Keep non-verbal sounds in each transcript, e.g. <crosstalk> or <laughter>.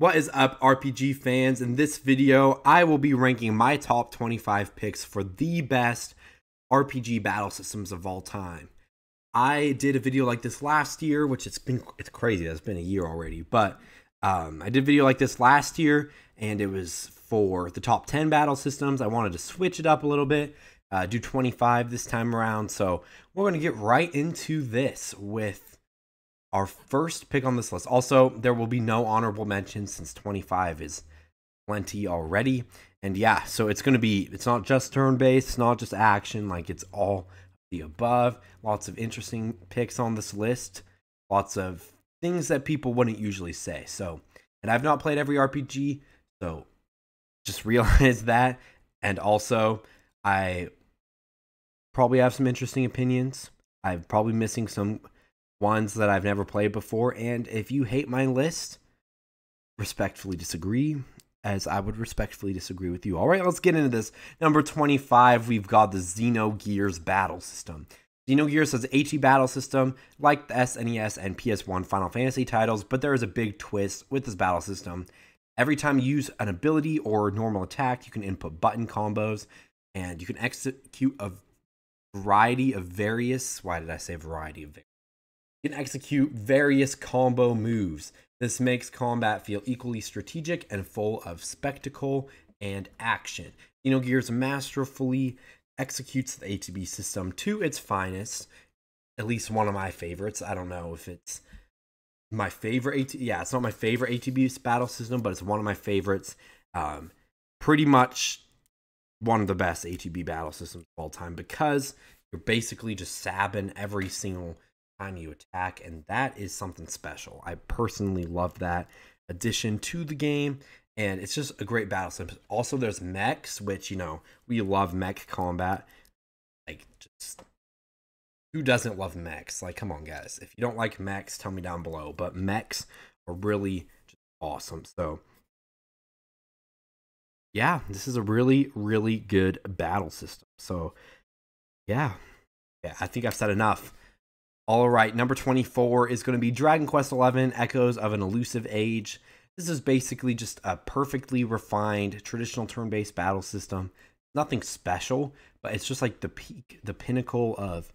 What is up, RPG fans? In this video, I will be ranking my top 25 picks for the best RPG battle systems of all time. I did a video like this last year, which it's been it's crazy. It's been a year already, but um, I did a video like this last year, and it was for the top 10 battle systems. I wanted to switch it up a little bit, uh, do 25 this time around. So we're going to get right into this with our first pick on this list. Also, there will be no honorable mentions since 25 is plenty already. And yeah, so it's going to be, it's not just turn based, it's not just action, like it's all the above. Lots of interesting picks on this list, lots of things that people wouldn't usually say. So, and I've not played every RPG, so just <laughs> realize that. And also, I probably have some interesting opinions. I'm probably missing some ones that I've never played before. And if you hate my list, respectfully disagree, as I would respectfully disagree with you. All right, let's get into this. Number 25, we've got the Xenogears battle system. Xenogears has an HE battle system like the SNES and PS1 Final Fantasy titles, but there is a big twist with this battle system. Every time you use an ability or normal attack, you can input button combos and you can execute a variety of various. Why did I say variety of can execute various combo moves. This makes combat feel equally strategic and full of spectacle and action. Xenogears masterfully executes the ATB system to its finest. At least one of my favorites. I don't know if it's my favorite AT yeah, it's not my favorite ATB battle system, but it's one of my favorites. Um, pretty much one of the best ATB battle systems of all time because you're basically just sabbing every single time you attack, and that is something special. I personally love that addition to the game, and it's just a great battle sim. Also, there's mechs, which you know we love mech combat. Like, just who doesn't love mechs? Like, come on, guys. If you don't like mechs, tell me down below. But mechs are really just awesome. So, yeah, this is a really, really good battle system. So, yeah, yeah, I think I've said enough. All right, number 24 is going to be Dragon Quest XI Echoes of an Elusive Age. This is basically just a perfectly refined traditional turn based battle system. Nothing special, but it's just like the peak, the pinnacle of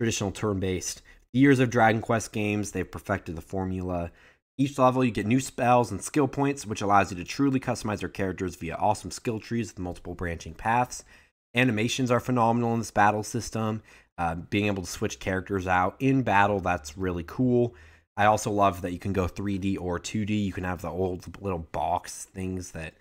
traditional turn based. Years of Dragon Quest games, they've perfected the formula. Each level, you get new spells and skill points, which allows you to truly customize your characters via awesome skill trees with multiple branching paths. Animations are phenomenal in this battle system. Uh, being able to switch characters out in battle, that's really cool. I also love that you can go 3D or 2D. You can have the old little box things that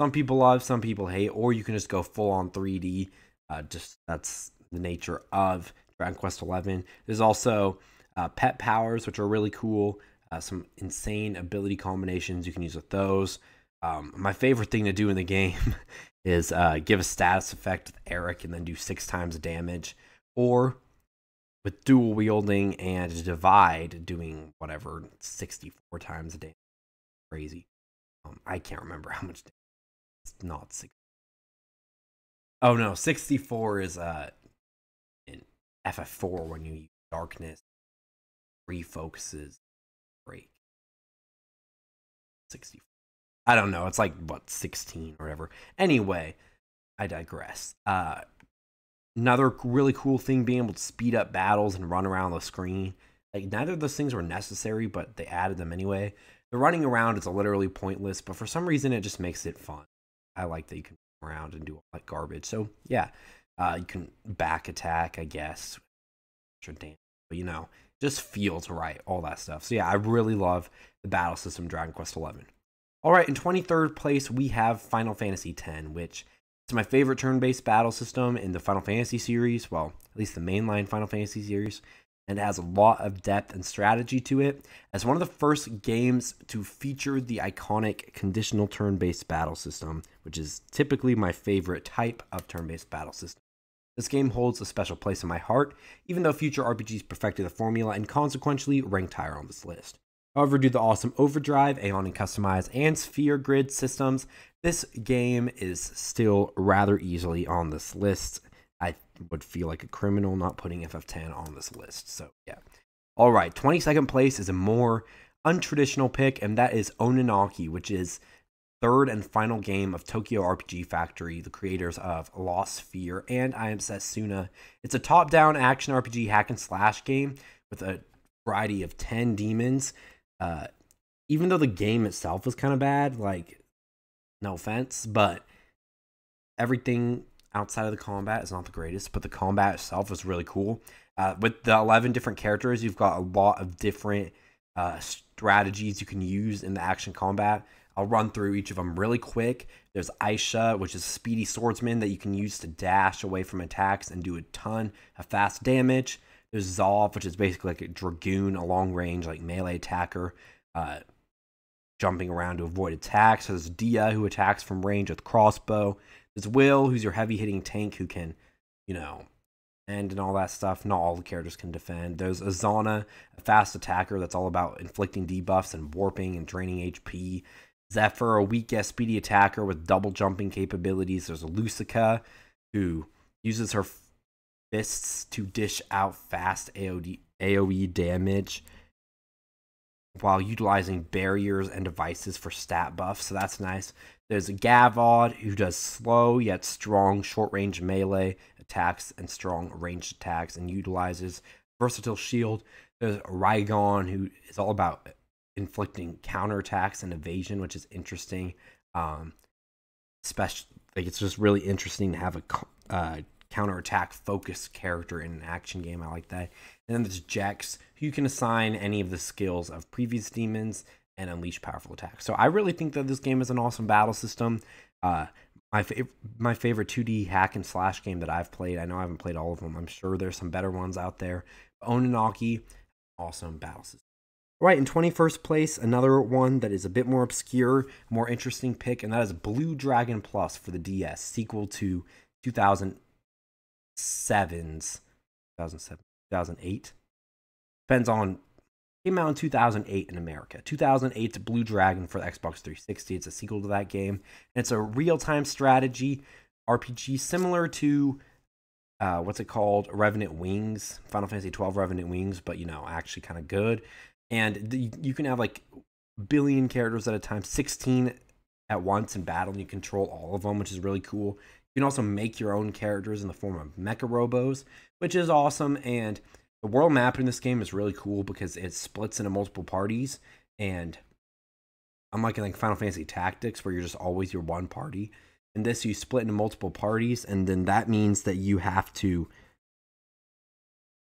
some people love, some people hate, or you can just go full on 3D. Uh, just that's the nature of Dragon Quest XI. There's also uh, pep powers, which are really cool. Uh, some insane ability combinations you can use with those. Um, my favorite thing to do in the <laughs> game is uh, give a status effect with Erik and then do six times damage or with dual wielding and divide doing whatever 64 times a day. Crazy. Um, i can't remember how much it's not six oh no 64 is uh in ff4 when you use darkness refocuses break. 64 i don't know it's like what 16 or whatever. Anyway i digress. Uh Another really cool thing being able to speed up battles and run around the screen. Like neither of those things were necessary, but they added them anyway. The running around is literally pointless, but for some reason it just makes it fun. I like that you can run around and do all that garbage. So yeah, uh, you can back attack, I guess. But you know, just feels right, all that stuff. So yeah, I really love the battle system Dragon Quest XI. All right, in 23rd place we have Final Fantasy X, which it's my favorite turn based battle system in the Final Fantasy series, well, at least the mainline Final Fantasy series, and it has a lot of depth and strategy to it. As one of the first games to feature the iconic conditional turn based battle system, which is typically my favorite type of turn based battle system. This game holds a special place in my heart, even though future RPGs perfected the formula and consequently ranked higher on this list. However, due to the awesome Overdrive, Aeon and Customize, and Sphere Grid systems, this game is still rather easily on this list. I would feel like a criminal not putting FF10 on this list. So, yeah. All right, 22nd place is a more untraditional pick, and that is Oninaki, which is third and final game of Tokyo RPG Factory, the creators of Lost Sphear and I Am Setsuna. It's a top-down action RPG hack and slash game with a variety of 10 demons. Uh, even though the game itself was kind of bad, like, no offense, but everything outside of the combat is not the greatest, but the combat itself is really cool. Uh, with the 11 different characters, you've got a lot of different uh, strategies you can use in the action combat. I'll run through each of them really quick. There's Aisha, which is a speedy swordsman that you can use to dash away from attacks and do a ton of fast damage. There's Zov, which is basically like a dragoon, a long range like melee attacker, uh, jumping around to avoid attacks. There's Dia, who attacks from range with crossbow. There's Will, who's your heavy hitting tank who can, you know, end and all that stuff. Not all the characters can defend. There's Azana, a fast attacker that's all about inflicting debuffs and warping and draining HP. Zephyr, a weak yet speedy attacker with double jumping capabilities. There's Lucica, who uses her fists to dish out fast AoE damage while utilizing barriers and devices for stat buffs. So that's nice. There's a Gavod, who does slow yet strong short range melee attacks and strong ranged attacks and utilizes versatile shield. There's Rygon, who is all about inflicting counterattacks and evasion, which is interesting. Um, especially like it's just really interesting to have a uh, counterattack focused character in an action game. I like that. And then there's Jax, who you can assign any of the skills of previous demons and unleash powerful attacks. So I really think that this game is an awesome battle system. Uh, my favorite my favorite 2D hack and slash game that I've played. I know I haven't played all of them. I'm sure there's some better ones out there. Oninaki, awesome battle system. Right, in 21st place, another one that is a bit more obscure, more interesting pick, and that is Blue Dragon Plus for the DS, sequel to 2007's 2007 2008. Depends on came out in 2008 in America. 2008's Blue Dragon for the Xbox 360. It's a sequel to that game. And it's a real-time strategy RPG similar to uh, what's it called? Revenant Wings, Final Fantasy 12 Revenant Wings, but you know, actually kind of good and the, you can have like billion characters at a time 16 at once in battle and you control all of them which is really cool you can also make your own characters in the form of mecha robos which is awesome and the world map in this game is really cool because it splits into multiple parties and unlike in like final fantasy tactics where you're just always your one party in this you split into multiple parties and then that means that you have to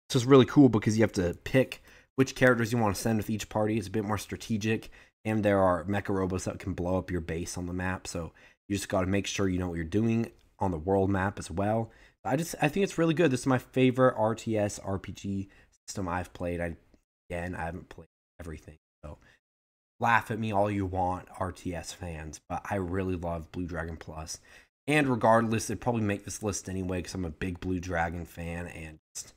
So it's really cool because you have to pick which characters you want to send with each party. It's a bit more strategic, and there are mecha robots that can blow up your base on the map. So you just got to make sure you know what you're doing on the world map as well. I just I think it's really good. This is my favorite RTS RPG system I've played. I again I haven't played everything, so laugh at me all you want, RTS fans. But I really love Blue Dragon Plus. And regardless, it'd probably make this list anyway because I'm a big Blue Dragon fan, and just,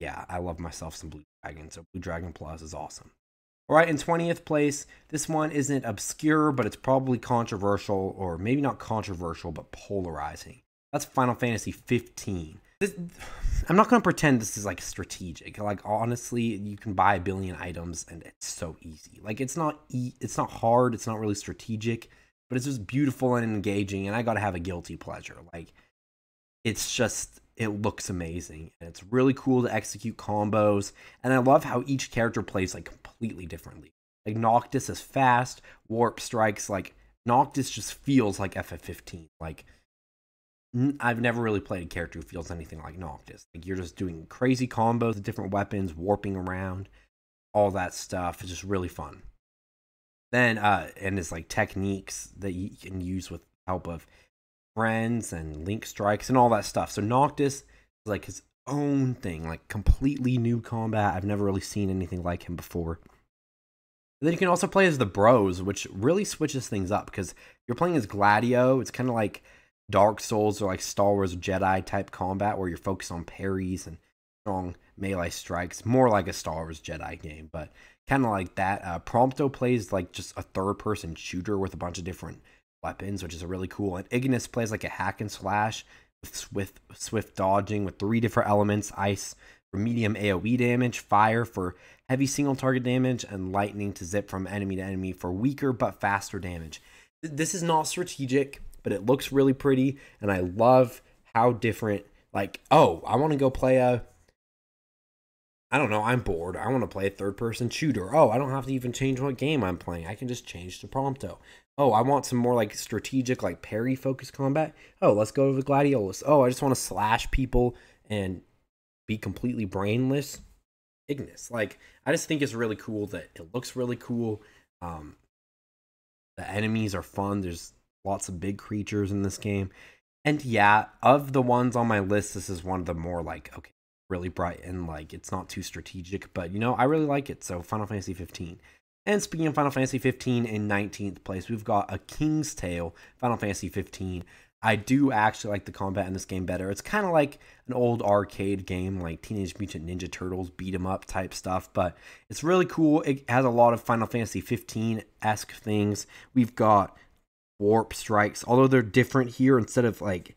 yeah, I love myself some Blue Dragon. So Blue Dragon Plus is awesome. All right, in 20th place, this one isn't obscure, but it's probably controversial, or maybe not controversial, but polarizing. That's Final Fantasy 15. This, I'm not going to pretend this is like strategic. Like honestly, you can buy a billion items and it's so easy. Like it's not e- it's not hard, it's not really strategic, but it's just beautiful and engaging and I got to have a guilty pleasure. Like it's just it looks amazing and it's really cool to execute combos and i love how each character plays like completely differently. Like noctis is fast warp strikes like noctis just feels like ff15 like i've never really played a character who feels anything like noctis. Like you're just doing crazy combos with different weapons warping around. All that stuff is just really fun. Then uh and it's like techniques that you can use with help of friends and link strikes and all that stuff. So Noctis is like his own thing, like completely new combat. I've never really seen anything like him before. And then you can also play as the bros, which really switches things up because you're playing as Gladio. It's kind of like Dark Souls or like Star Wars Jedi type combat where you're focused on parries and strong melee strikes. More like a Star Wars Jedi game, but kind of like that. Uh, Prompto plays like just a third person shooter with a bunch of different weapons, which is a really cool. And Ignis plays like a hack and slash with swift, swift dodging with three different elements ice, for medium AoE damage, fire for heavy single target damage, and lightning to zip from enemy to enemy for weaker but faster damage. This is not strategic, but it looks really pretty, and I love how different. Like, oh, I want to go play a. I don't know. I'm bored. I want to play a third person shooter. Oh, I don't have to even change what game I'm playing. I can just change to Prompto. Oh, I want some more like strategic, like parry focused combat. Oh, let's go the Gladiolus. Oh, I just want to slash people and be completely brainless. Ignis. Like, I just think it's really cool that it looks really cool. Um, the enemies are fun. There's lots of big creatures in this game. And yeah, of the ones on my list, this is one of the more like, okay, really bright and like it's not too strategic, but you know, I really like it. So Final Fantasy 15. And speaking of Final Fantasy 15 in 19th place, we've got a King's Tale, Final Fantasy 15. I do actually like the combat in this game better. It's kind of like an old arcade game, like Teenage Mutant Ninja Turtles beat 'em up type stuff, but it's really cool. It has a lot of Final Fantasy 15 esque things. We've got warp strikes, although they're different here. Instead of like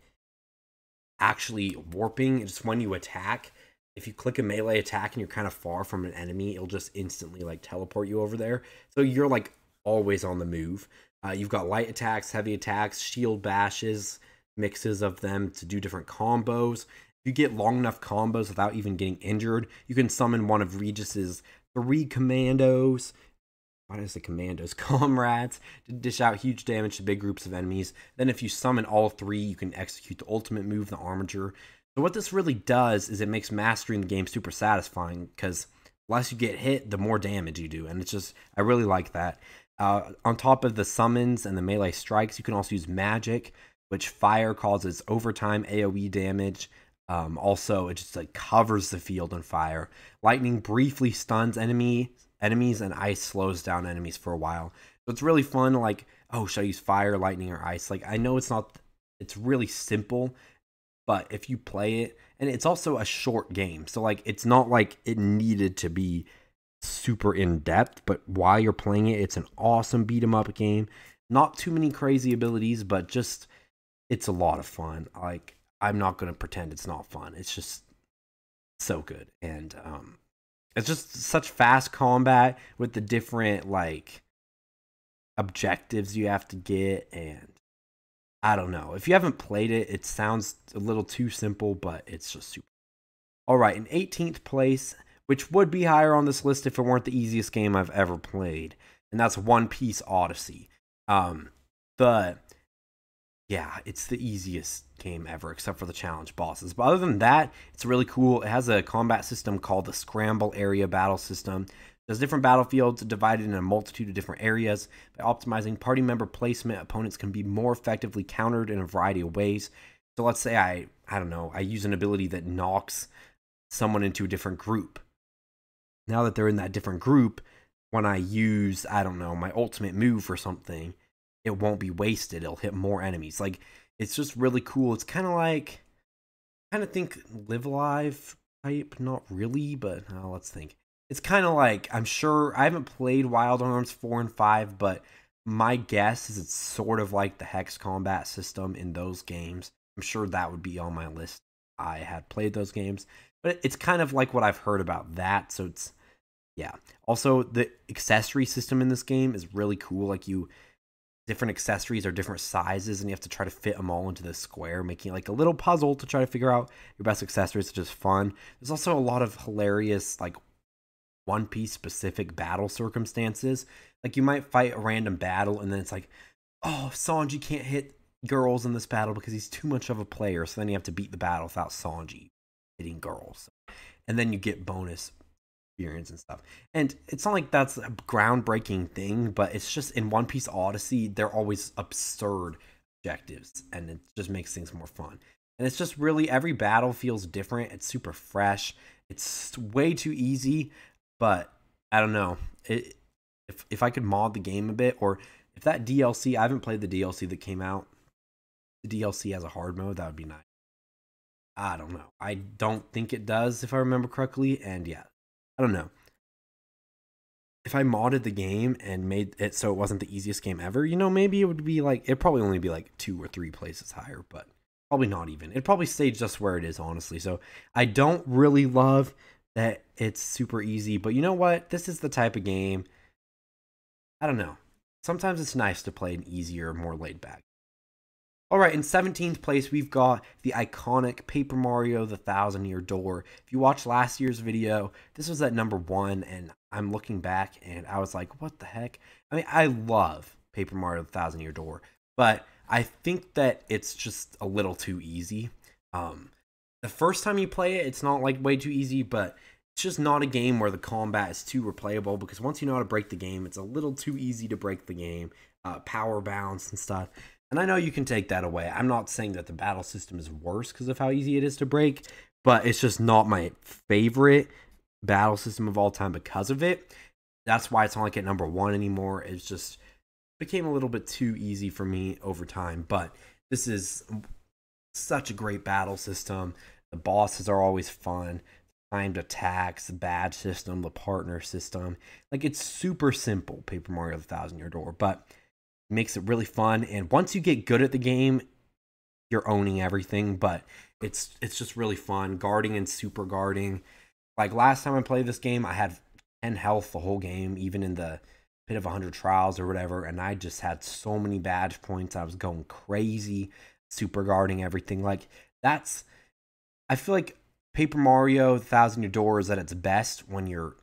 actually warping, it's when you attack. If you click a melee attack and you're kind of far from an enemy, it'll just instantly like teleport you over there. So you're like always on the move. Uh, you've got light attacks, heavy attacks, shield bashes, mixes of them to do different combos. If you get long enough combos without even getting injured, you can summon one of Regis's three commandos. Why does the commandos? <laughs> Comrades to dish out huge damage to big groups of enemies. Then, if you summon all three, you can execute the ultimate move, the Armiger. So, what this really does is it makes mastering the game super satisfying because less you get hit, the more damage you do. And it's just, I really like that. Uh, on top of the summons and the melee strikes, you can also use magic, which fire causes overtime AoE damage. Um, also, it just like covers the field on fire. Lightning briefly stuns enemy enemies, and ice slows down enemies for a while. So it's really fun. Like, oh, should I use fire, lightning, or ice? Like, I know it's not. It's really simple, but if you play it, and it's also a short game, so like it's not like it needed to be super in depth, but while you're playing it, it's an awesome beat 'em up game. Not too many crazy abilities, but just it's a lot of fun. Like I'm not gonna pretend it's not fun. It's just so good, and um, it's just such fast combat with the different like objectives you have to get, and I don't know. If you haven't played it, it sounds a little too simple, but it's just super. All right, in 18th place, which would be higher on this list if it weren't the easiest game I've ever played, and that's One Piece Odyssey. Um, but yeah, it's the easiest game ever, except for the challenge bosses. But other than that, it's really cool. It has a combat system called the Scramble Area Battle System. There's different battlefields divided in a multitude of different areas. By optimizing party member placement, opponents can be more effectively countered in a variety of ways. So let's say I, I don't know, I use an ability that knocks someone into a different group now that they're in that different group, when I use, I don't know, my ultimate move or something, it won't be wasted. It'll hit more enemies. Like, it's just really cool. It's kind of like, kind of think Live A Live type. Not really, but uh, let's think. It's kind of like, I'm sure, I haven't played Wild Arms 4 and 5, but my guess is it's sort of like the Hex combat system in those games. I'm sure that would be on my list. I had played those games but it's kind of like what I've heard about that. So it's yeah. Also, the accessory system in this game is really cool. Like you, different accessories are different sizes, and you have to try to fit them all into the square, making like a little puzzle to try to figure out your best accessories. It's just fun. There's also a lot of hilarious like One Piece specific battle circumstances. Like you might fight a random battle, and then it's like, oh, Sanji can't hit girls in this battle because he's too much of a player. So then you have to beat the battle without Sanji hitting girls. And then you get bonus experience and stuff. And it's not like that's a groundbreaking thing, but it's just in One Piece Odyssey, they're always absurd objectives and it just makes things more fun. And it's just really every battle feels different. It's super fresh. It's way too easy, but I don't know. It, if if I could mod the game a bit or if that DLC, I haven't played the DLC that came out. The DLC has a hard mode, that would be nice. I don't know. I don't think it does, if I remember correctly. And yeah, I don't know. If I modded the game and made it so it wasn't the easiest game ever, you know, maybe it would be like, it'd probably only be like two or three places higher, but Probably not even. It probably stayed just where it is, honestly. So I don't really love that it's super easy, but you know what? This is the type of game. I don't know. Sometimes it's nice to play an easier, more laid back. All right, in 17th place, we've got the iconic Paper Mario The Thousand Year Door. If you watched last year's video, this was at number one, and I'm looking back and I was like, what the heck? I mean, I love Paper Mario The Thousand Year Door, but I think that it's just a little too easy. Um, the first time you play it, it's not like way too easy, but it's just not a game where the combat is too replayable because once you know how to break the game, it's a little too easy to break the game, uh, power bounce and stuff. And I know you can take that away. I'm not saying that the battle system is worse because of how easy it is to break, but it's just not my favorite battle system of all time because of it. That's why it's not like at number one anymore. It's just became a little bit too easy for me over time. But this is such a great battle system. The bosses are always fun. Timed attacks, badge system, the partner system. Like it's super simple, Paper Mario the Thousand Year Door, but makes it really fun. And once you get good at the game, you're owning everything. But it's it's just really fun. Guarding and super guarding. Like last time I played this game, I had 10 health the whole game, even in the pit of 100 trials or whatever. And I just had so many badge points. I was going crazy, super guarding everything. Like that's, I feel like Paper Mario Thousand Year Door is at its best when you're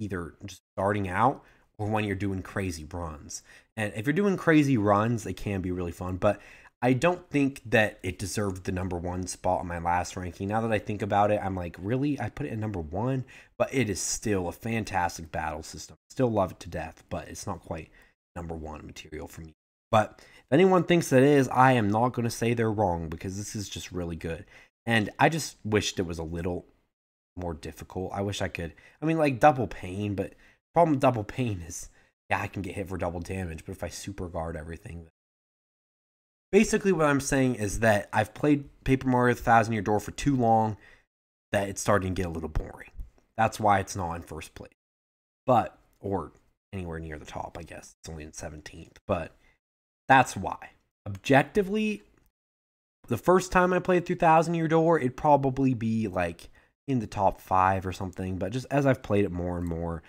either just starting out or when you're doing crazy runs. And if you're doing crazy runs, they can be really fun. But I don't think that it deserved the number one spot on my last ranking. Now that I think about it, I'm like, really? I put it in number one? But it is still a fantastic battle system. Still love it to death, but it's not quite number one material for me. But if anyone thinks that is, I am not going to say they're wrong because this is just really good. And I just wished it was a little more difficult. I wish I could. I mean, like double pain, but Problem with double pain is, yeah, I can get hit for double damage, but if I super guard everything. Basically, what I'm saying is that I've played Paper Mario Thousand Year Door for too long that it's starting to get a little boring. That's why it's not in first place. But, or anywhere near the top, I guess. It's only in 17th. But that's why. Objectively, the first time I played through Thousand Year Door, it'd probably be like in the top five or something. But just as I've played it more and more,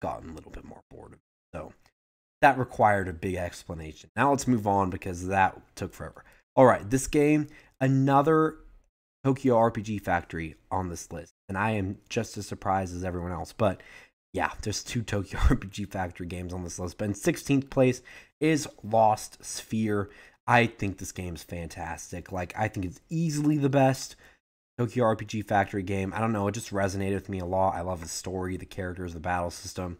gotten a little bit more bored of it. So that required a big explanation. Now let's move on because that took forever. All right, this game, another Tokyo RPG Factory on this list. And I am just as surprised as everyone else. But yeah, there's two Tokyo <laughs> RPG Factory games on this list. But in 16th place is Lost Sphear. I think this game is fantastic. Like, I think it's easily the best Tokyo RPG Factory game. I don't know, it just resonated with me a lot. I love the story, the characters, the battle system.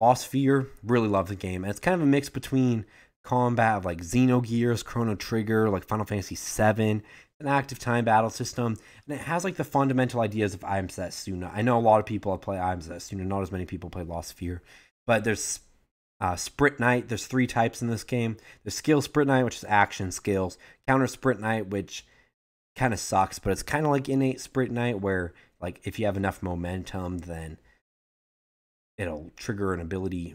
Lost Sphear, really love the game. And it's kind of a mix between combat of like Xenogears, Chrono Trigger, like Final Fantasy VII, an active time battle system, and it has like the fundamental ideas of I Am Setsuna. I know a lot of people play I Am Setsuna, not as many people play Lost Sphear, but there's uh, Spritnite. There's three types in this game. There's Skill Spritnite, which is action skills. Counter Spritnite, which kind of sucks, but it's kind of like innate spritnite where like if you have enough momentum, then it'll trigger an ability.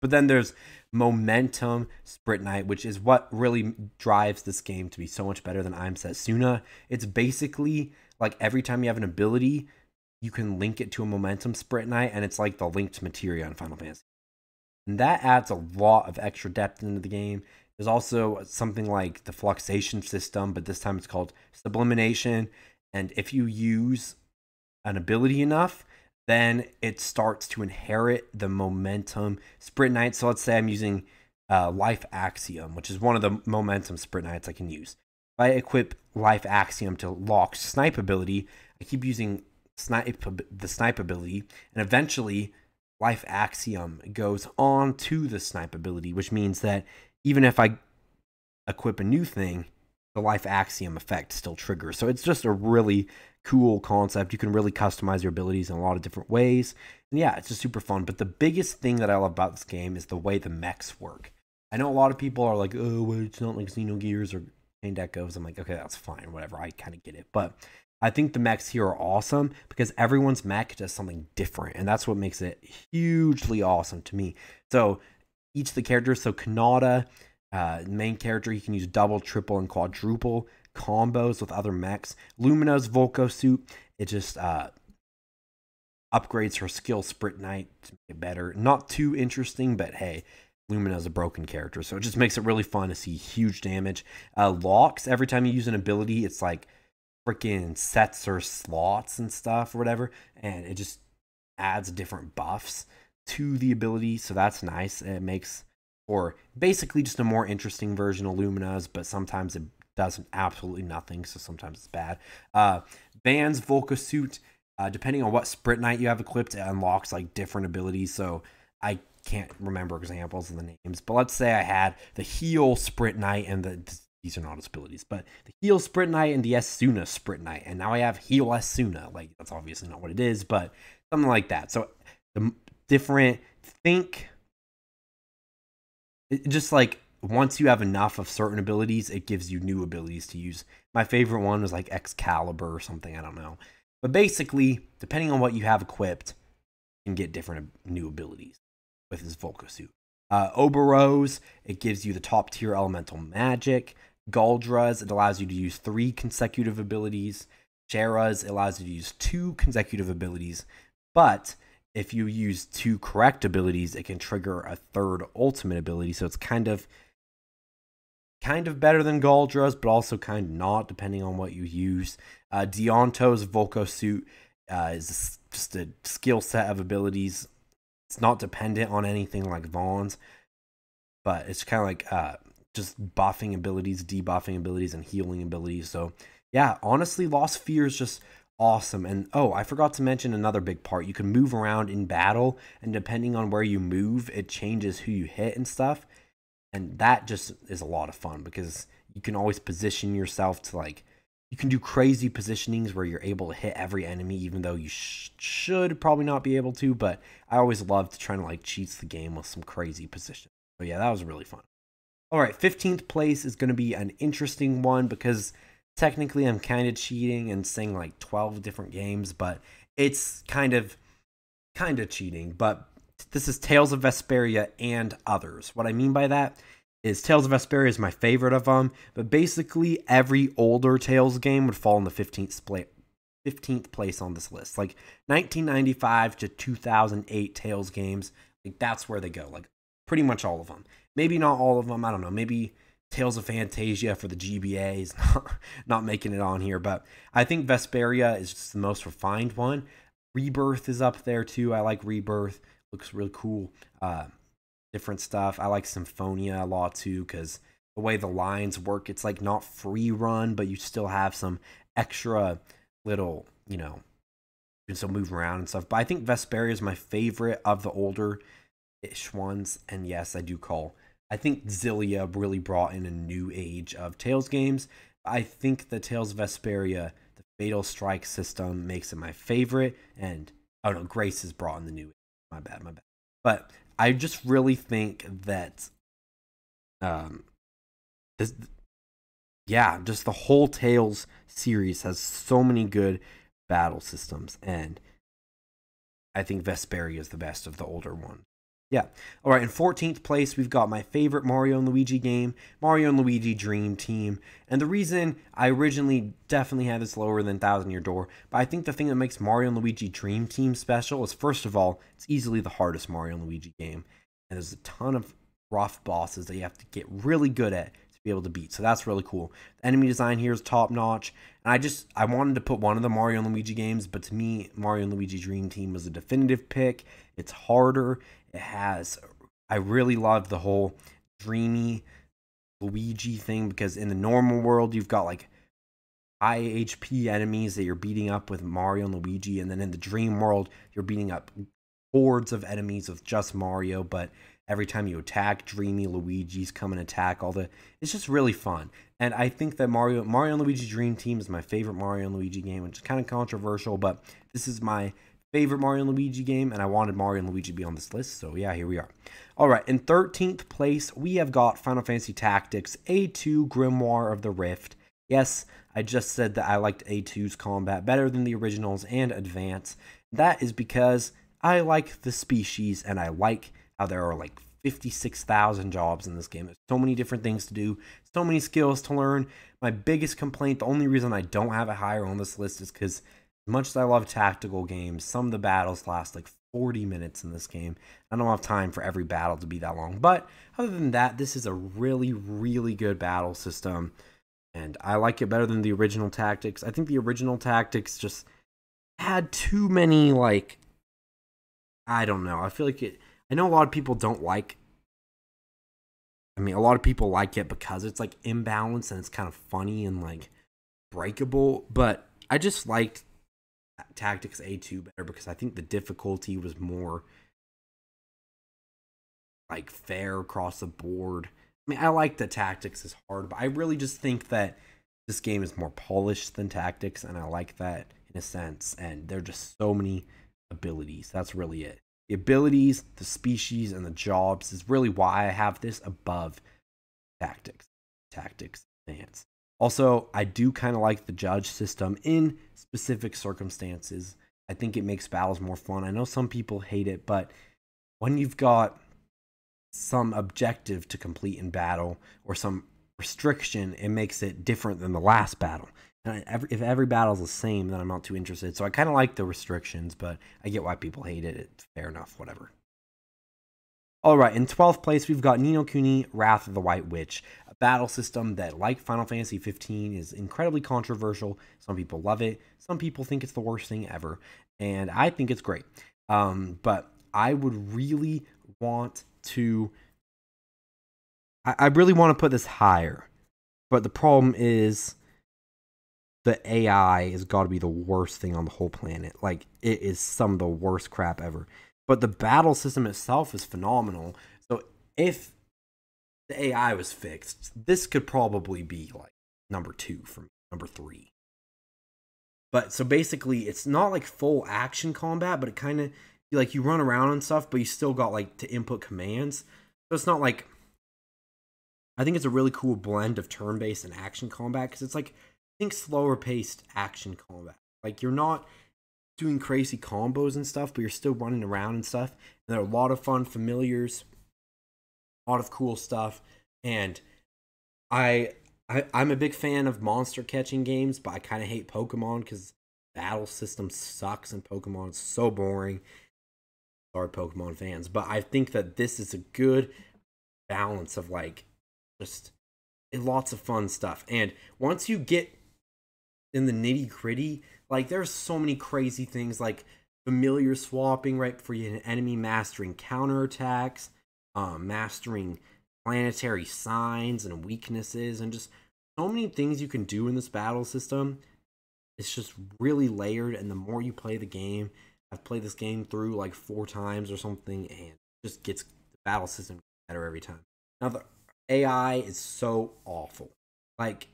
But then there's momentum spritnite, which is what really drives this game to be so much better than I'm Setsuna. It's basically like every time you have an ability, you can link it to a momentum spritnite, and it's like the linked materia in Final Fantasy. And that adds a lot of extra depth into the game. There's also something like the fluxation system, but this time it's called sublimination. And if you use an ability enough, then it starts to inherit the momentum spritnite. So let's say I'm using uh, life axiom, which is one of the momentum spritnites I can use. If I equip life axiom to lock snipe ability, I keep using snipe the snipe ability, and eventually life axiom goes on to the snipe ability, which means that even if I equip a new thing, the life axiom effect still triggers. So it's just a really cool concept. You can really customize your abilities in a lot of different ways. And yeah, it's just super fun. But the biggest thing that I love about this game is the way the mechs work. I know a lot of people are like, oh, well, it's not like Xenogears or Chained Echoes. I'm like, okay, that's fine, whatever. I kind of get it. But I think the mechs here are awesome because everyone's mech does something different. And that's what makes it hugely awesome to me. So each of the characters. So Kanata Uh, main character, he can use double, triple, and quadruple combos with other mechs. Lumina's Vulcosuit, it just uh, upgrades her skill Spritnite to make it better. Not too interesting, but hey, Lumina's a broken character, so it just makes it really fun to see huge damage. Uh, Locke's, every time you use an ability, it's like freaking sets or slots and stuff or whatever, and it just adds different buffs to the ability, so that's nice. It makes or basically just a more interesting version of Lumina's, but sometimes it does absolutely nothing, so sometimes it's bad. Uh, Van's Vulcosuit, uh, depending on what Spritnite you have equipped, it unlocks like different abilities. So I can't remember examples of the names, but let's say I had the heal Spritnite and the these are not his abilities, but the heal Spritnite and the Esuna Spritnite, and now I have heal Esuna. Like that's obviously not what it is, but something like that. So the different think just like once you have enough of certain abilities, it gives you new abilities to use. My favorite one was like Excalibur or something, I don't know. But basically, depending on what you have equipped, you can get different new abilities with his Vulcosuit. Uh, Ouroboros, it gives you the top tier elemental magic. Galdras, it allows you to use three consecutive abilities. Sherra's, it allows you to use two consecutive abilities. But if you use two correct abilities, it can trigger a third ultimate ability. So it's kind of kind of better than Galdras, but also kind of not, depending on what you use. Uh, Dianto's Volko suit uh, is just a skill set of abilities. It's not dependent on anything like Vaughn's, but it's kind of like uh, just buffing abilities, debuffing abilities, and healing abilities. So, yeah, honestly, Lost Sphear is just awesome. And oh, I forgot to mention another big part. You can move around in battle, and depending on where you move, it changes who you hit and stuff and that just is a lot of fun because you can always position yourself to like you can do crazy positionings where you're able to hit every enemy even though you sh- should probably not be able to but i always love to try to like cheat the game with some crazy position so yeah that was really fun all right 15th place is going to be an interesting one because technically i'm kind of cheating and saying like 12 different games but it's kind of kind of cheating but this is Tales of Vesperia and others. What I mean by that is Tales of Vesperia is my favorite of them, but basically every older Tales game would fall in the 15th split 15th place on this list. Like 1995 to 2008 Tales games, like that's where they go. Like pretty much all of them. Maybe not all of them. I don't know. Maybe Tales of Phantasia for the GBA is <laughs> not, not making it on here, but I think Vesperia is just the most refined one. Rebirth is up there too. I like Rebirth looks really cool. Uh, different stuff. I like Symphonia a lot too because the way the lines work, it's like not free run, but you still have some extra little, you know, you can still move around and stuff. But I think Vesperia is my favorite of the older ish ones. And yes, I do call. I think Xillia really brought in a new age of Tales games. I think the Tales of Vesperia, the Fatal Strike system, makes it my favorite. And oh no, Grace has brought in the new my bad, my bad. But I just really think that, um, this, yeah, just the whole Tales series has so many good battle systems, and I think Vesperia is the best of the older ones. Yeah. All right. In 14th place, we've got my favorite Mario and Luigi game, Mario and Luigi Dream Team. And the reason I originally definitely had this lower than Thousand Year Door, but I think the thing that makes Mario and Luigi Dream Team special is first of all, it's easily the hardest Mario and Luigi game. And there's a ton of rough bosses that you have to get really good at to be able to beat. So that's really cool. The enemy design here is top notch. And I just I wanted to put one of the Mario and Luigi games, but to me, Mario and Luigi Dream Team was a definitive pick. It's harder has. I really love the whole dreamy Luigi thing because in the normal world you've got like high HP enemies that you're beating up with Mario and Luigi, and then in the dream world you're beating up hordes of enemies with just Mario. But every time you attack, dreamy Luigi's come and attack all the. It's just really fun, and I think that Mario Mario and Luigi Dream Team is my favorite Mario and Luigi game, which is kind of controversial, but this is my favorite Mario and Luigi game, and I wanted Mario and Luigi to be on this list, so yeah, here we are. All right, in 13th place, we have got Final Fantasy Tactics A2 Grimoire of the Rift. Yes, I just said that I liked A2's combat better than the originals and Advance. That is because I like the species and I like how there are like 56,000 jobs in this game. There's so many different things to do, so many skills to learn. My biggest complaint, the only reason I don't have it higher on this list is because, much as I love tactical games, some of the battles last like 40 minutes in this game. I don't have time for every battle to be that long. But other than that, this is a really, really good battle system. And I like it better than the original tactics. I think the original tactics just had too many, like, I don't know. I feel like it I know a lot of people don't like. I mean, a lot of people like it because it's like imbalanced and it's kind of funny and like breakable. But I just liked Tactics A2 better because I think the difficulty was more like fair across the board. I mean, I like the Tactics is hard, but I really just think that this game is more polished than Tactics, and I like that in a sense. And there are just so many abilities. That's really it. The abilities, the species, and the jobs is really why I have this above tactics. Tactics advance. Also, I do kind of like the judge system in specific circumstances. I think it makes battles more fun. I know some people hate it, but when you've got some objective to complete in battle or some restriction, it makes it different than the last battle. And if every battle is the same, then I'm not too interested. So I kind of like the restrictions, but I get why people hate it. It's fair enough, whatever. All right, in 12th place, we've got Ni no Kuni Wrath of the White Witch, battle system that, like Final Fantasy 15, is incredibly controversial. Some people love it, some people think it's the worst thing ever, and I think it's great. Um, but I would really want to. I, I really want to put this higher, but the problem is the AI has got to be the worst thing on the whole planet. Like it is some of the worst crap ever. But the battle system itself is phenomenal. So if the AI was fixed, this could probably be like number two from number three. But so basically, it's not like full action combat, but it kind of like you run around and stuff, but you still got like to input commands. So it's not like I think it's a really cool blend of turn based and action combat because it's like think slower paced action combat. Like you're not doing crazy combos and stuff, but you're still running around and stuff. And there are a lot of fun familiars, a lot of cool stuff. And I, I I'm a big fan of monster catching games, but I kind of hate Pokemon because battle system sucks and Pokemon is so boring. Sorry, Pokemon fans, but I think that this is a good balance of like just lots of fun stuff. And once you get in the nitty gritty, like there's so many crazy things like familiar swapping right before you hit an enemy, mastering counterattacks, um, mastering planetary signs and weaknesses, and just so many things you can do in this battle system. It's just really layered, and the more you play the game, I've played this game through like four times or something, and just gets the battle system better every time. Now the AI is so awful. Like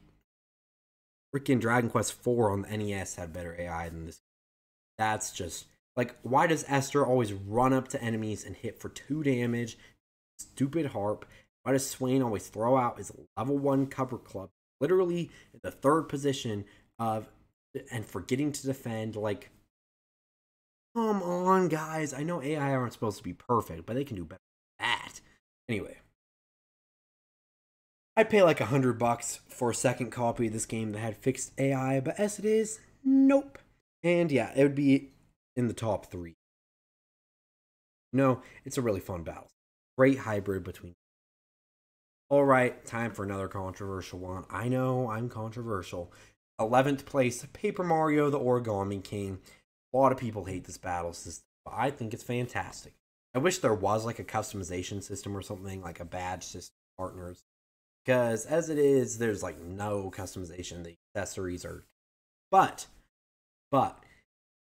freaking Dragon Quest 4 on the NES had better AI than this. That's just like why does Esther always run up to enemies and hit for two damage? Stupid harp. Why does Swain always throw out his level one cover club, literally in the third position of and forgetting to defend? Like, come on, guys. I know AI aren't supposed to be perfect, but they can do better than that. Anyway, I'd pay like a hundred bucks for a second copy of this game that had fixed AI, but as it is, nope. And yeah, it would be in the top three. No, it's a really fun battle. Great hybrid between. All right, time for another controversial one. I know I'm controversial. 11th place, Paper Mario the Origami King. A lot of people hate this battle system, but I think it's fantastic. I wish there was like a customization system or something, like a badge system partners because as it is, there's like no customization. The accessories are, but, but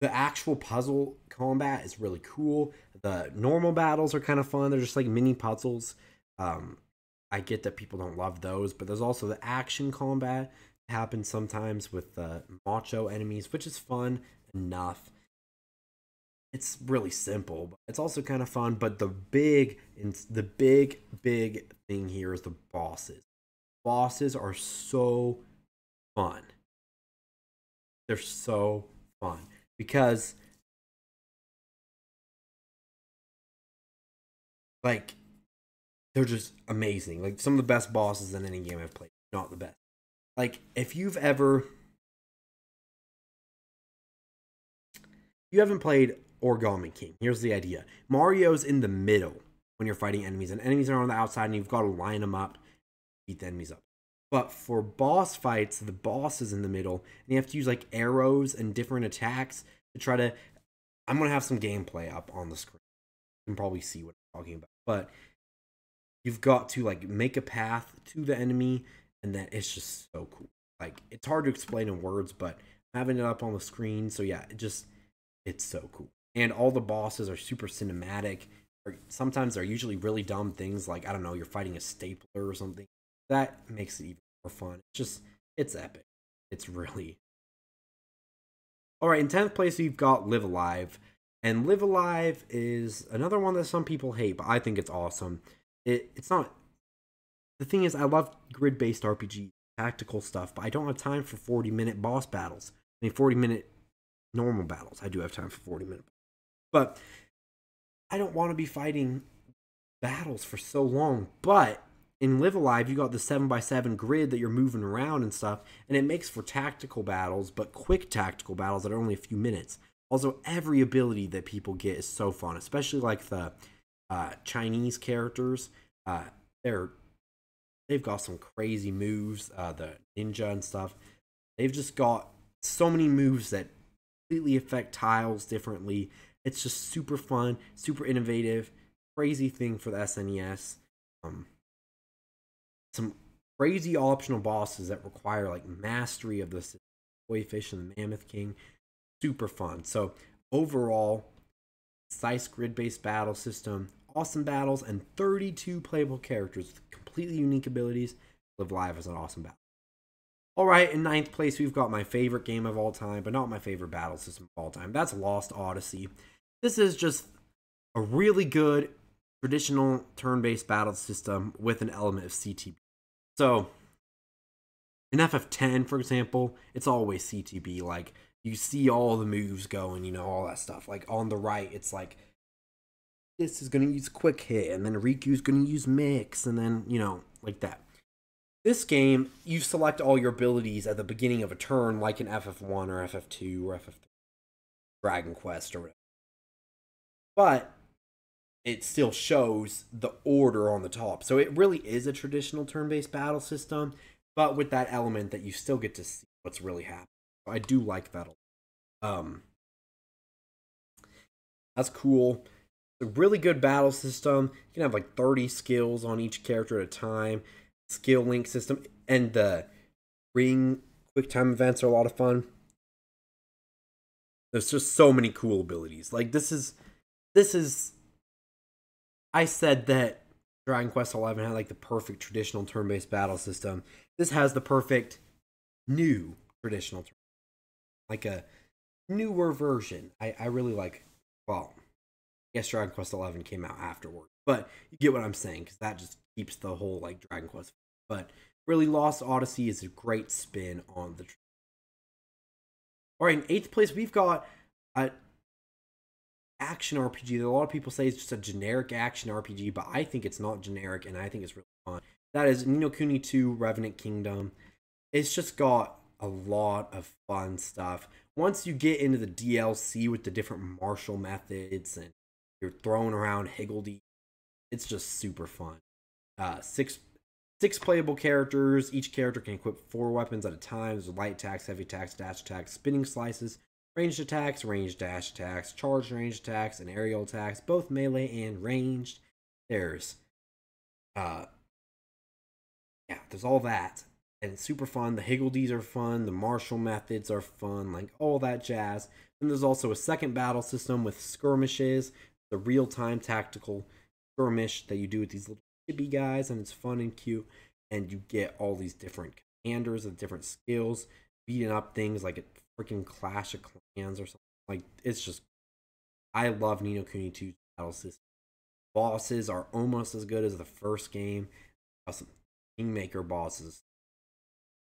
the actual puzzle combat is really cool. The normal battles are kind of fun. They're just like mini puzzles. Um, I get that people don't love those, but there's also the action combat happens sometimes with the macho enemies, which is fun enough. It's really simple, but it's also kind of fun. But the big, the big, big thing here is the bosses bosses are so fun. They're so fun because like they're just amazing. Like some of the best bosses in any game I've played. Not the best. Like if you've ever you haven't played Origami King. Here's the idea. Mario's in the middle when you're fighting enemies, and enemies are on the outside, and you've got to line them up, beat the enemies up. But for boss fights, the boss is in the middle, and you have to use like arrows and different attacks to try to. I'm gonna have some gameplay up on the screen. You can probably see what I'm talking about, but you've got to like make a path to the enemy, and then it's just so cool. Like it's hard to explain in words, but having it up on the screen, so yeah, it just it's so cool. And all the bosses are super cinematic. Or sometimes they're usually really dumb things like I don't know, you're fighting a stapler or something that makes it even more fun. It's just it's epic. It's really all right. In tenth place, we've got Live A Live, and Live A Live is another one that some people hate, but I think it's awesome. It it's not. The thing is, I love grid based RPG tactical stuff, but I don't have time for forty minute boss battles. I mean, forty minute normal battles. I do have time for 40 minute. but I don't want to be fighting battles for so long. But in Live A Live, you got the 7x7 grid that you're moving around and stuff, and it makes for tactical battles, but quick tactical battles that are only a few minutes. Also, every ability that people get is so fun, especially like the uh, Chinese characters. Uh, they're they've got some crazy moves, uh, the ninja and stuff. They've just got so many moves that completely affect tiles differently. It's just super fun, super innovative, crazy thing for the SNES. Um, some crazy optional bosses that require like mastery of the Koi Fish and the Mammoth King. Super fun. So overall, Sice grid-based battle system, awesome battles, and 32 playable characters with completely unique abilities. Live Live as an awesome battle. All right, in ninth place, we've got my favorite game of all time, but not my favorite battle system of all time. That's Lost Odyssey. This is just a really good traditional turn-based battle system with an element of CTB. So in FF10, for example, it's always CTB. Like you see all the moves going, you know, all that stuff. Like on the right, it's like this is gonna use quick hit, and then Rikku's gonna use mix, and then you know, like that. This game, you select all your abilities at the beginning of a turn, like in FF1 or FF2 or FF3, Dragon Quest or whatever. But it still shows the order on the top. So it really is a traditional turn-based battle system, but with that element that you still get to see what's really happening. I do like that. Um, that's cool. It's a really good battle system. You can have like 30 skills on each character at a time. Skill link system and the ring quick time events are a lot of fun. There's just so many cool abilities. Like this is this is I said that Dragon Quest XI had like the perfect traditional turn-based battle system. This has the perfect new traditional, like a newer version. I I really like. Well, yes, Dragon Quest XI came out afterward, but you get what I'm saying because that just keeps the whole like Dragon Quest. But really, Lost Odyssey is a great spin on the. All right, in eighth place we've got a action RPG that a lot of people say is just a generic action RPG, but I think it's not generic and I think it's really fun. That is Ni no Kuni 2 Revenant Kingdom. It's just got a lot of fun stuff. Once you get into the DLC with the different martial methods and you're throwing around Higgledy, it's just super fun. Uh, six six playable characters. Each character can equip four weapons at a time. There's light attacks, heavy attacks, dash attacks, spinning slices, Ranged attacks, ranged dash attacks, charged range attacks, and aerial attacks, both melee and ranged. There's, uh, yeah, there's all that. And it's super fun. The Higgledies are fun. The martial methods are fun. Like all that jazz. And there's also a second battle system with skirmishes, the real time tactical skirmish that you do with these little chibi guys. And it's fun and cute. And you get all these different commanders of different skills, beating up things like freaking Clash of Clans or something. Like it's just I love Ni no Kuni 2 battle system. Bosses are almost as good as the first game. Awesome. Kingmaker bosses.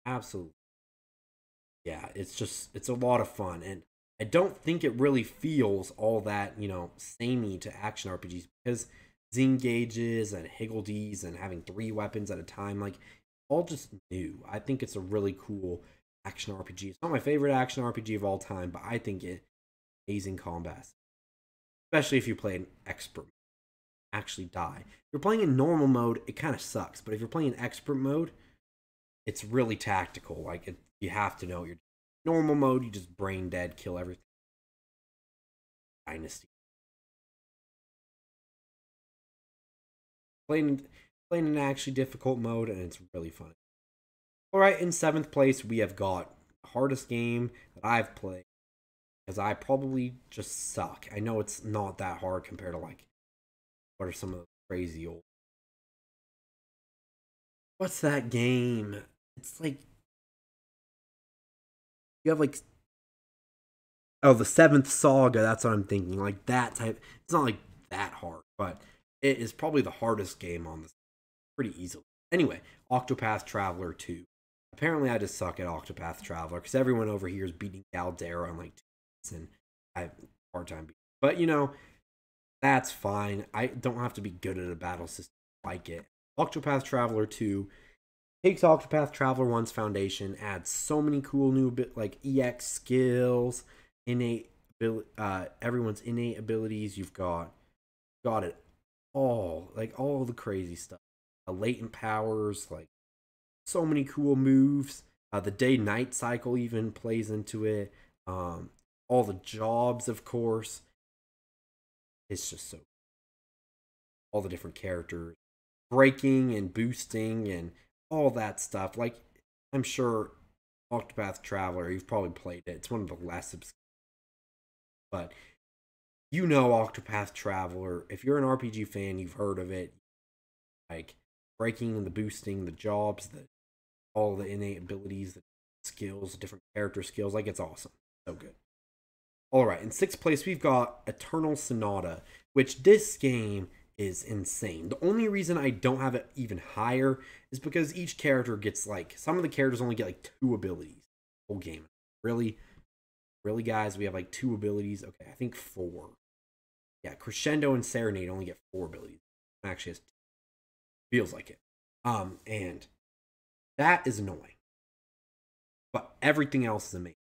Absolutely. Yeah, it's just it's a lot of fun. And I don't think it really feels all that, you know, samey to action RPGs because zing gauges and higgledies and having three weapons at a time. Like all just new. I think it's a really cool action RPG. It's not my favorite action RPG of all time, but I think it amazing combat. Especially if you play an expert actually die. If you're playing in normal mode, it kind of sucks. But if you're playing in expert mode, it's really tactical. Like it, you have to know your normal mode. You just brain dead, kill everything. Dynasty. Playing playing in actually difficult mode, and it's really fun. All right, in seventh place we have got hardest game that I've played because I probably just suck. I know it's not that hard compared to like what are some of the crazy old. What's that game? It's like you have like oh the seventh saga. That's what I'm thinking. Like that type. It's not like that hard, but it is probably the hardest game on this pretty easily. Anyway, Octopath Traveler 2. Apparently, I just suck at Octopath Traveler because everyone over here is beating Galdera on like two and I have a hard time beating. But you know, that's fine. I don't have to be good at a battle system like it. Octopath Traveler 2 takes Octopath Traveler 1's foundation, adds so many cool new bit like EX skills, innate uh everyone's innate abilities. You've got got it all, like all the crazy stuff. Uh, latent powers, like so many cool moves. Uh, the day night cycle even plays into it. Um, all the jobs, of course. It's just so all the different characters breaking and boosting and all that stuff. Like I'm sure Octopath Traveler, you've probably played it. It's one of the less but you know Octopath Traveler. If you're an RPG fan, you've heard of it. Like breaking and the boosting, the jobs, the all the innate abilities, the skills, different character skills. Like it's awesome. So good. All right, in sixth place we've got Eternal Sonata, which this game is insane. The only reason I don't have it even higher is because each character gets like some of the characters only get like two abilities whole game. Really, really, guys, we have like two abilities. Okay, I think four. Yeah, Crescendo and Serenade only get four abilities. Actually, has feels like it. Um, and that is annoying. But everything else is amazing.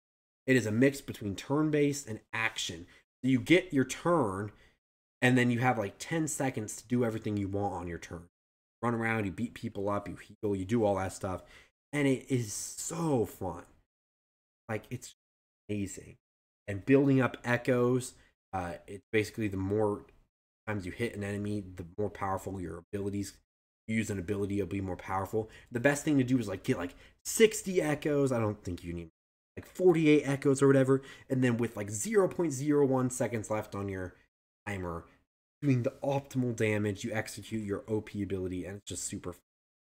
It is a mix between turn based and action. You get your turn, and then you have like 10 seconds to do everything you want on your turn. Run around, you beat people up, you heal, you do all that stuff. And it is so fun. Like, it's amazing. And building up echoes, uh, it's basically the more times you hit an enemy, the more powerful your abilities use an ability, it'll be more powerful. The best thing to do is like get like 60 echoes. I don't think you need like 48 echoes or whatever. And then with like 0.01 seconds left on your timer, doing the optimal damage, you execute your OP ability, and it's just super.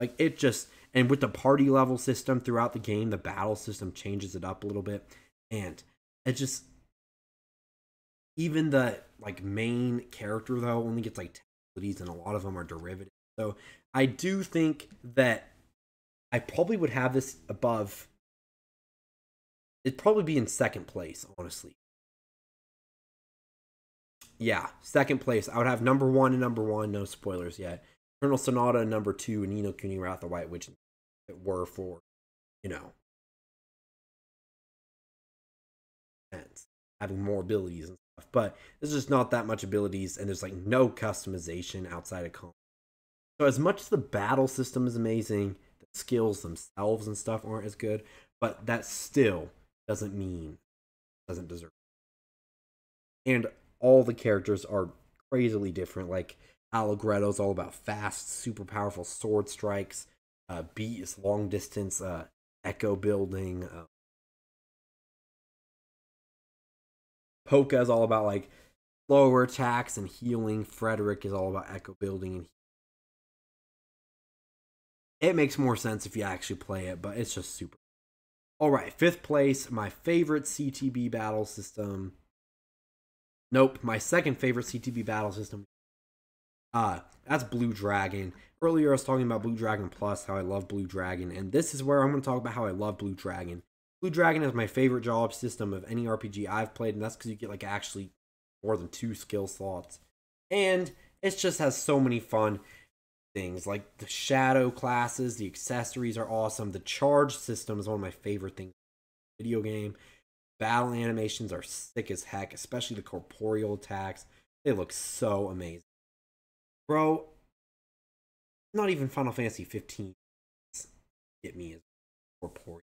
Like it just and with the party level system throughout the game, the battle system changes it up a little bit, and it just even the like main character though only gets like 10 abilities, and a lot of them are derivative. So I do think that I probably would have this above. It'd probably be in second place, honestly. Yeah, second place. I would have number one and number one. No spoilers yet. Eternal Sonata number two and Ni no Kuni Wrath of White Witch were for, you know, having more abilities and stuff. But there's just not that much abilities, and there's like no customization outside of comp. So as much as the battle system is amazing, the skills themselves and stuff aren't as good, but that still doesn't mean doesn't deserve. And all the characters are crazily different. Like Allegretto's all about fast, super powerful sword strikes. Uh, Beat is long distance uh, echo building. Uh, Polka is all about like slower attacks and healing. Frederick is all about echo building and it makes more sense if you actually play it, but it's just super. All right, fifth place, my favorite CTB battle system. Nope, my second favorite CTB battle system. Uh, that's Blue Dragon. Earlier I was talking about Blue Dragon Plus, how I love Blue Dragon, and this is where I'm going to talk about how I love Blue Dragon. Blue Dragon is my favorite job system of any RPG I've played, and that's because you get like actually more than two skill slots. And it just has so many fun things. Like the shadow classes, the accessories are awesome. The charge system is one of my favorite things. Video game battle animations are sick as heck, especially the corporeal attacks. They look so amazing, bro. Not even Final Fantasy 15 get me as corporeal.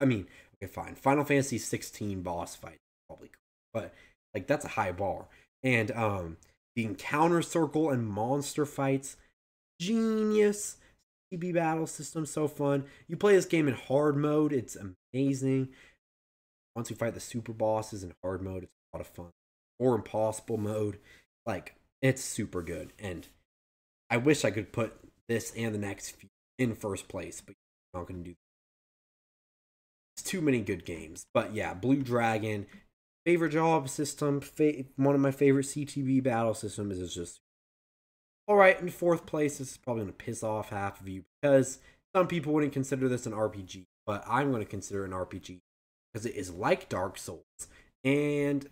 I mean, okay, fine. Final Fantasy 16 boss fight probably, cool, but like that's a high bar. And um, the encounter circle and monster fights genius. CB battle system so fun. You play this game in hard mode, it's amazing. Once you fight the super bosses in hard mode, it's a lot of fun. Or impossible mode, like it's super good. And I wish I could put this and the next few in first place, but I'm not gonna do. That. It's too many good games. But yeah, Blue Dragon, favorite job system. Fa- one of my favorite CTB battle systems is just all right, in fourth place, this is probably going to piss off half of you because some people wouldn't consider this an RPG, but I'm going to consider an RPG because it is like Dark Souls. And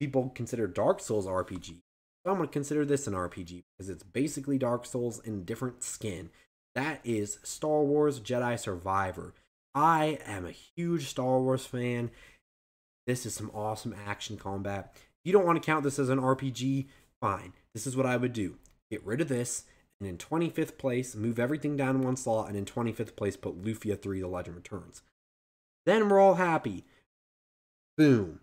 people consider Dark Souls RPG. So I'm going to consider this an RPG because it's basically Dark Souls in different skin. That is Star Wars Jedi Survivor. I am a huge Star Wars fan. This is some awesome action combat. If you don't want to count this as an RPG, fine. This is what I would do. Get rid of this, and in 25th place, move everything down one slot, and in 25th place, put Lufia 3 The Legend Returns. Then we're all happy. Boom.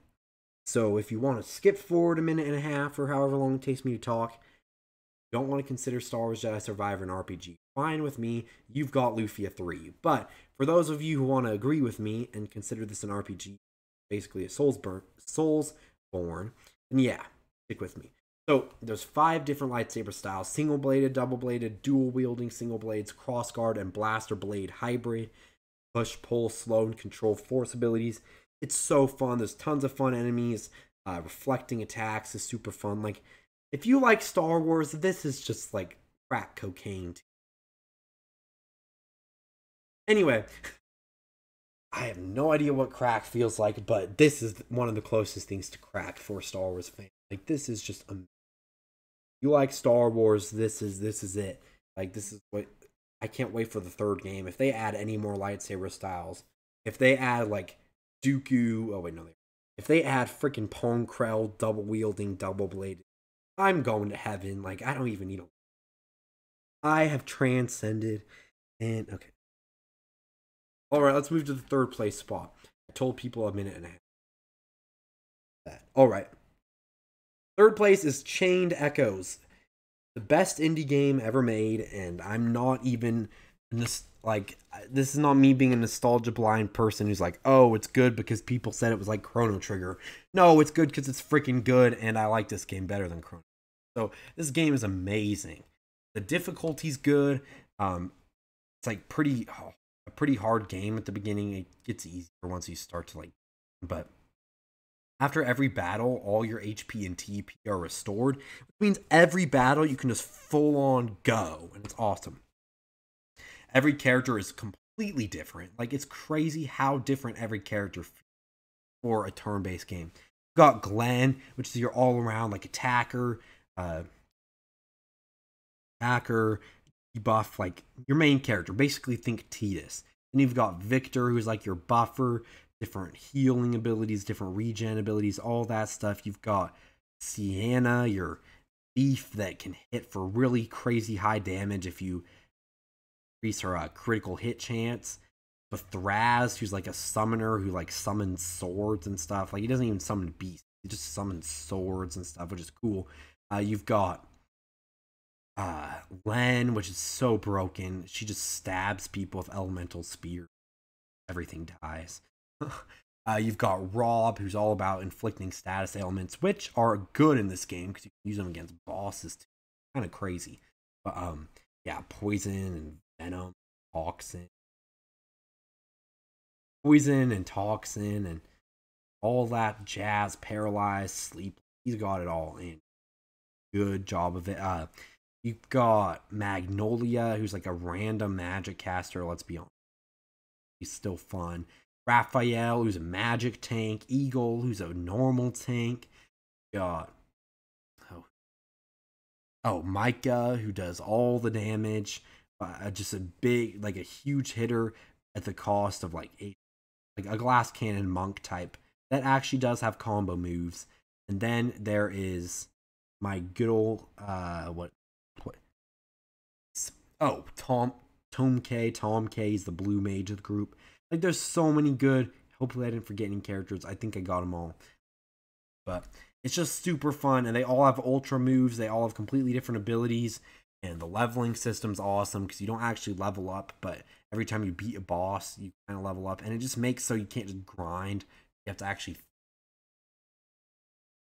So if you want to skip forward a minute and a half or however long it takes me to talk, don't want to consider Star Wars Jedi Survivor an RPG. Fine with me, you've got Lufia 3. But for those of you who want to agree with me and consider this an RPG, basically a Souls burn, Souls born, then yeah, stick with me. So there's five different lightsaber styles: single bladed, double bladed, dual wielding single blades, cross guard, and blaster blade hybrid. Push, pull, slow, and control force abilities. It's so fun. There's tons of fun enemies. Uh, reflecting attacks is super fun. Like if you like Star Wars, this is just like crack cocaine. Anyway, <laughs> I have no idea what crack feels like, but this is one of the closest things to crack for Star Wars fan. Like this is just amazing. You like Star Wars, this is this is it. Like this is what I can't wait for the third game. If they add any more lightsaber styles, if they add like Dooku, oh wait, no, if they add freaking Pong Krell double wielding, double bladed, I'm going to heaven. Like I don't even need a. I have transcended, and okay. All right, let's move to the third place spot. I told people a minute and a half. That all right. Third place is Chained Echoes, the best indie game ever made, and I'm not even this like this is not me being a nostalgia blind person who's like, oh, it's good because people said it was like Chrono Trigger. No, it's good because it's freaking good, and I like this game better than Chrono. So this game is amazing. The difficulty's good. Um, it's like pretty oh, a pretty hard game at the beginning. It gets easier once you start to like, but after every battle, all your HP and TP are restored, which means every battle you can just full on go, and it's awesome. Every character is completely different. Like, it's crazy how different every character for a turn based game. You've got Glenn, which is your all around like attacker, uh, attacker, buff, like your main character. Basically, think Tidus. Then you've got Victor, who's like your buffer, different healing abilities, different regen abilities, all that stuff. You've got Sienna, your thief that can hit for really crazy high damage if you increase her uh, critical hit chance. But Thras, who's like a summoner who like summons swords and stuff. Like he doesn't even summon beasts; he just summons swords and stuff, which is cool. Uh, you've got uh, Lenne, which is so broken. She just stabs people with elemental spear. Everything dies. <laughs> uh, you've got Robb, who's all about inflicting status ailments, which are good in this game because you can use them against bosses. Kind of crazy, but um, yeah, poison and venom, toxin, poison and toxin, and all that jazz. Paralyzed, sleep. He's got it all in. Good job of it. Uh, you've got Magnolia, who's like a random magic caster. Let's be honest, he's still fun. Raphael, who's a magic tank, Eagle, who's a normal tank. Got oh, oh Mikah who does all the damage, uh, just a big like a huge hitter at the cost of like eight, like a glass cannon monk type. That actually does have combo moves. And then there is my good old uh what what? Oh Tom Tom K. Tom K is the blue mage of the group. Like there's so many good. Hopefully I didn't forget any characters. I think I got them all. But it's just super fun and they all have ultra moves. They all have completely different abilities and the leveling system's awesome because you don't actually level up, but every time you beat a boss, you kind of level up and it just makes so you can't just grind. You have to actually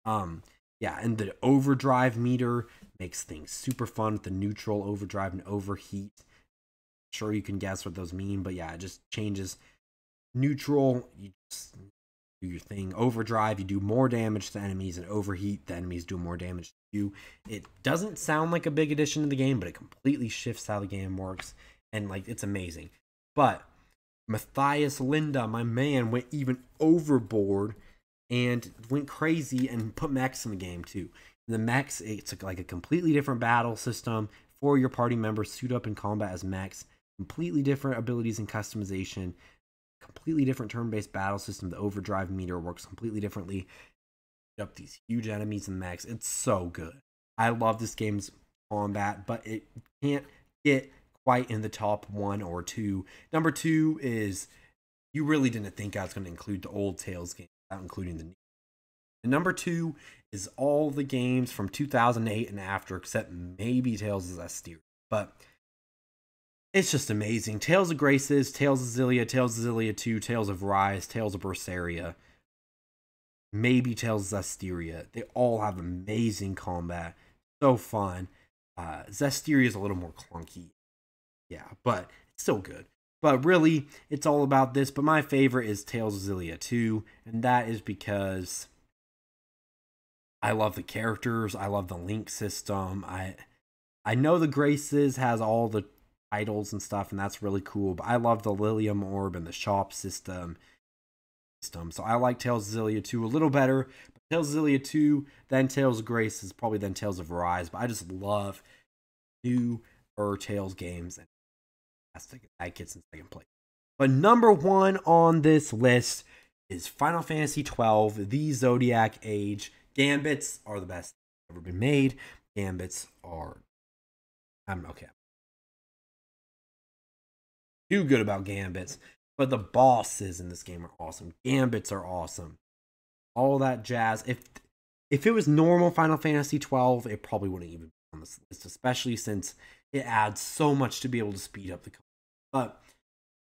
um yeah, and the overdrive meter makes things super fun with the neutral, overdrive, and overheat. Sure, you can guess what those mean, but yeah, it just changes neutral. You just do your thing. Overdrive, you do more damage to enemies, and overheat, the enemies do more damage to you. It doesn't sound like a big addition to the game, but it completely shifts how the game works, and like it's amazing. But Matthias Linda, my man, went even overboard and went crazy and put mechs in the game too. the mechs, it's like a completely different battle system for your party members suit up in combat as mechs. Completely different abilities and customization. Completely different turn-based battle system. The overdrive meter works completely differently. Up these huge enemies and mechs. It's so good. I love this game's combat, but it can't get quite in the top one or two. Number two is you really didn't think I was going to include the old Tales game without including the and number two is all the games from 2008 and after, except maybe Tales of Zestiria. But it's just amazing. Tales of Graces, Tales of Xillia, Tales of Xillia 2, Tales of Rise, Tales of Berseria, maybe Tales of Zestiria. They all have amazing combat. So fun. Uh, Zestiria is a little more clunky. Yeah, but it's still good. But really, it's all about this. But my favorite is Tales of Xillia 2, and that is because I love the characters. I love the link system. I I know the Graces has all the titles and stuff, and that's really cool. But I love the Lilium Orb and the shop system. System. So I like Tales of Xillia 2 a little better. But Tales of Xillia 2, then Tales of Grace is probably then Tales of Rise. But I just love new or Tales games and fantastic. That gets in second place. But number one on this list is Final Fantasy XII, The Zodiac Age. Gambits are the best ever been made. Gambits are. I'm okay. Too good about Gambits, but the bosses in this game are awesome. Gambits are awesome. All that jazz. If if it was normal Final Fantasy 12, it probably wouldn't even be on this list, especially since it adds so much to be able to speed up the combat. but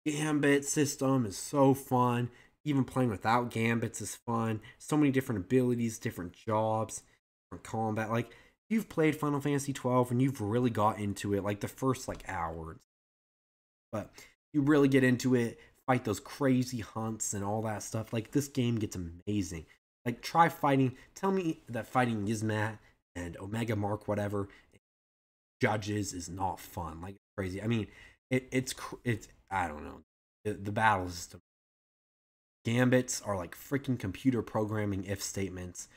Gambit system is so fun. Even playing without Gambits is fun. So many different abilities, different jobs, different combat. Like you've played Final Fantasy 12 and you've really got into it like the first like hours. But you really get into it, fight those crazy hunts and all that stuff. Like this game gets amazing. Like try fighting. Tell me that fighting Yzmat and Omega Mark whatever judges is not fun. Like crazy. I mean, it, it's it's I don't know the, the battle system. Gambits are like freaking computer programming if statements.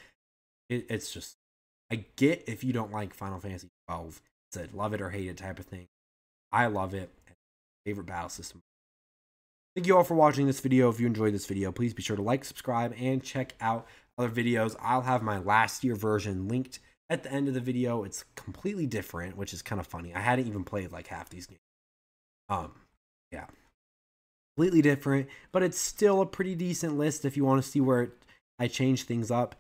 It, it's just I get if you don't like Final Fantasy 12. It's a love it or hate it type of thing. I love it. Favorite battle system. Thank you all for watching this video. If you enjoyed this video, please be sure to like, subscribe, and check out other videos. I'll have my last year version linked at the end of the video. It's completely different, which is kind of funny. I hadn't even played like half these games. Um, yeah, completely different, but it's still a pretty decent list if you want to see where it, I changed things up.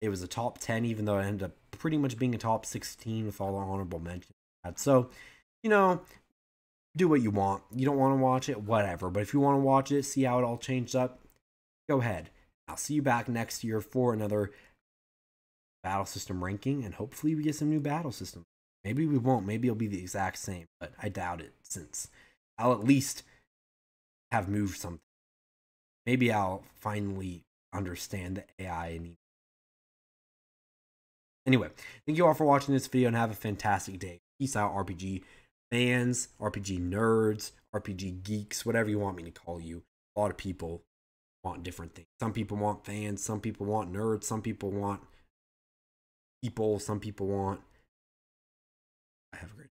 It was a top 10, even though it ended up pretty much being a top 16 with all the honorable mentions. So, you know, do what you want. You don't want to watch it, whatever. But if you want to watch it, see how it all changed up, go ahead. I'll see you back next year for another battle system ranking, and hopefully we get some new battle systems. Maybe we won't. Maybe it'll be the exact same, but I doubt it since I'll at least have moved something. Maybe I'll finally understand the AI and Anyway, thank you all for watching this video and have a fantastic day. Peace out, RPG fans, RPG nerds, RPG geeks, whatever you want me to call you. A lot of people want different things. Some people want fans, some people want nerds, some people want people, some people want I Have a great